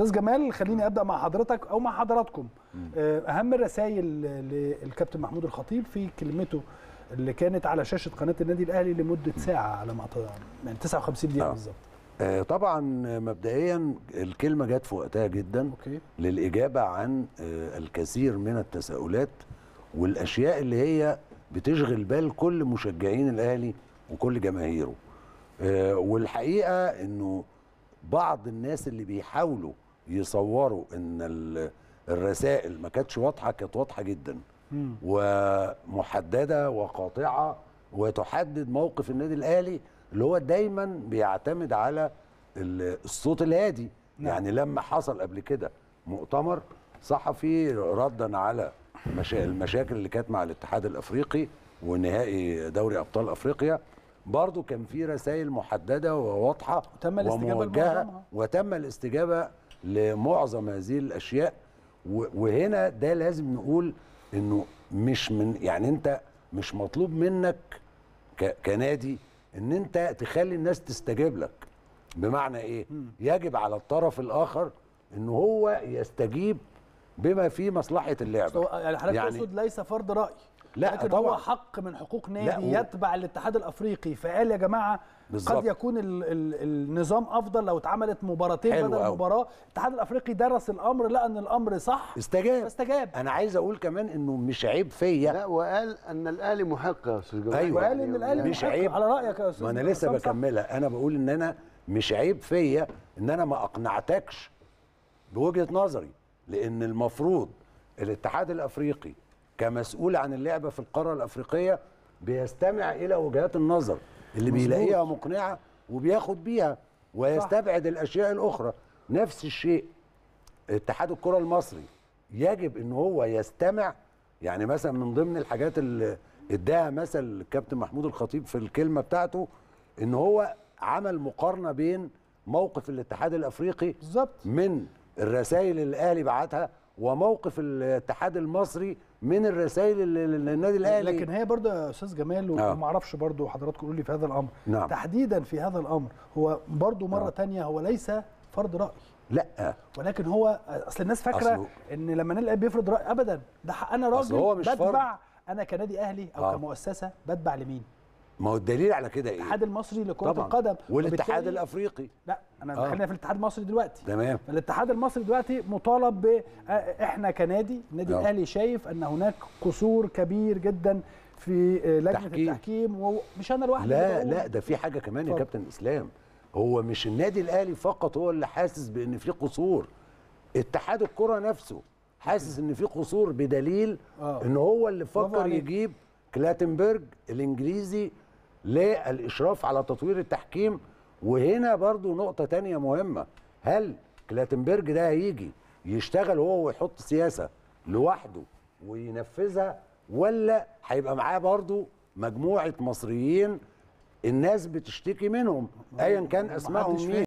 أستاذ جمال خليني أبدأ مع حضرتك أو مع حضراتكم. آه، أهم الرسائل للكابتن محمود الخطيب في كلمته اللي كانت على شاشة قناة النادي الأهلي لمدة ساعة على ما أعتقد- يعني 59 دقيقة آه. بالظبط. آه، طبعا مبدئيا الكلمة جت في وقتها جدا أوكي. للإجابة عن الكثير من التساؤلات والأشياء اللي هي بتشغل بال كل مشجعين الأهلي وكل جماهيره. والحقيقة إنه بعض الناس اللي بيحاولوا يصوروا إن ال- الرسائل ما كانتش واضحة كانت واضحة جدا مم. ومحددة وقاطعة وتحدد موقف النادي الأهلي اللي هو دايما بيعتمد على ال- الصوت الهادي نعم. يعني لما حصل قبل كده مؤتمر صحفي ردا على مشا... المشاكل اللي كانت مع الاتحاد الأفريقي ونهائي دوري أبطال أفريقيا برضو كان في رسائل محددة وواضحة وتم الاستجابة وموجهة لمعظمها. وتم الاستجابة لمعظم هذه الأشياء. وهنا ده لازم نقول إنه مش من يعني أنت مش مطلوب منك كنادي إن أنت تخلي الناس تستجيب لك. بمعنى إيه؟ يجب على الطرف الآخر إن هو يستجيب بما في مصلحة اللعبة. يعني حضرتك يعني- تقصد ليس فرض رأي. لا لكن طبعا. هو حق من حقوق نادي و- يتبع الاتحاد الأفريقي فقال يا جماعة بالظبط. قد يكون ال ال النظام أفضل لو اتعملت مباراتين بدل أوي. مباراه الاتحاد الأفريقي درس الأمر لقى إن الأمر صح استجاب فاستجاب أنا عايز أقول كمان إنه مش عيب فيا لا وقال إن الأهلي محق يا أستاذ جمال أيوة. وقال إن الأهلي مش محق. عيب. على رأيك يا أستاذ ما أنا لسه. بكملها أنا بقول إن أنا مش عيب فيا إن أنا ما أقنعتكش بوجهة نظري لأن المفروض الاتحاد الأفريقي كمسؤول عن اللعبة في القارة الأفريقية بيستمع إلى وجهات النظر اللي مظبوط. بيلاقيها مقنعة وبياخد بيها ويستبعد الأشياء الأخرى. نفس الشيء اتحاد الكرة المصري يجب إن هو يستمع يعني مثلا من ضمن الحاجات اللي اداها مثل الكابتن محمود الخطيب في الكلمة بتاعته إن هو عمل مقارنة بين موقف الاتحاد الأفريقي بالظبط. من الرسائل اللي الأهلي بعتها وموقف الاتحاد المصري من الرسائل اللي النادي الاهلي لكن هي برضه يا أستاذ جمال آه. وما أعرفش برضه حضراتكم قولوا لي في هذا الأمر نعم. تحديدا في هذا الأمر هو برضه مرة آه. تانية هو ليس فرض رأي لا ولكن هو أصل الناس فاكرة أصله- إن لما نلاقي بيفرض رأي ابدا ده أنا راجل هو مش بتبع فرض. أنا كنادي أهلي أو آه. كمؤسسة بتبع لمين؟ ما هو الدليل على كده إيه الاتحاد المصري لكرة طبعا القدم والاتحاد الأفريقي لا أنا آه. خلينا في الاتحاد المصري دلوقتي تمام الاتحاد المصري دلوقتي مطالب ب آه، إحنا كنادي النادي آه. الأهلي شايف أن هناك قصور كبير جدا في آه، لجنة تحكيم. التحكيم ومش أنا لوحدي لا. لا ده في حاجة كمان يا. كابتن إسلام هو مش النادي الأهلي فقط هو اللي حاسس بأن في قصور اتحاد الكرة نفسه حاسس أن في قصور بدليل آه. إن هو اللي فكر. يجيب كلاتنبرج الإنجليزي للإشراف على تطوير التحكيم. وهنا برضو نقطة تانية مهمة. هل كلاتنبرج ده هيجي يشتغل هو ويحط سياسة لوحده وينفذها ولا هيبقى معاه برضو مجموعة مصريين الناس بتشتكي منهم ايا كان محدش مين؟